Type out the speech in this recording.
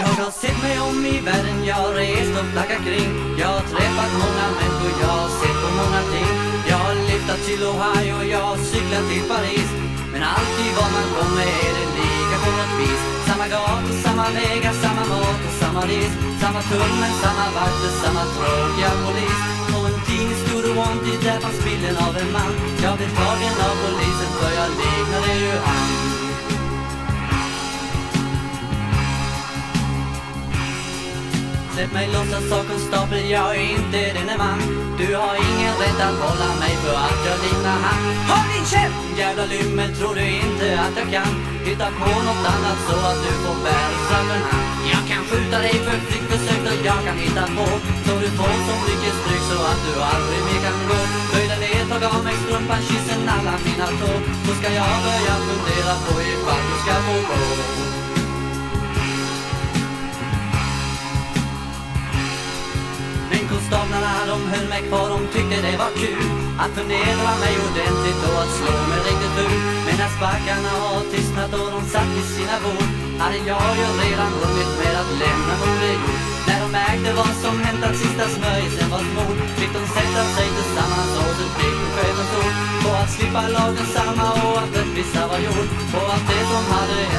Jag har sett mig om i världen, jag har rest och flaggat kring. Jag har träffat många människor, jag har sett på många ting. Jag har lyftat till Ohio, jag har cyklat till Paris. Men alltid var man kommer är det lika på något vis. Samma gator, samma vägar, samma mat och samma ris. Samma tumme, samma vakter, samma tråkiga polis. På en tidning stod det wanted, där fanns bilden av en man. Jag blev tagen av polis Släpp mig loss av sakkonstapel, jag är inte denne man. Du har ingen rätt att hålla mig för att jag liknar han. Håll din käft! Jävla lymmel, tror du inte att jag kan? Hitta på något annat så att du får bärsöver hand Jag kan skjuta dig för flyktförsök och jag kan hitta på. Så du får så mycket stryk så att du aldrig mer kan gå. Böj dig ner, tag av mig strumpan, kyssen alla mina tår. Så ska jag börja fundera på ifall du ska få gå. Konstaplarna de höll mig kvar, de tyckte det var kul Att förnedra mig ordentligt och att slå mig riktigt fult Men när sparkarna har tystnat och de satt i sina bord Hade jag ju redan hunnit med att lämna modet. När de märkte vad som hänt att sista smörjelsen var smord Fick de sätta sig tillsammans och så fick de chefens ord På att slippa lagen samma och att rättvisa var gjord På att det som hade hänt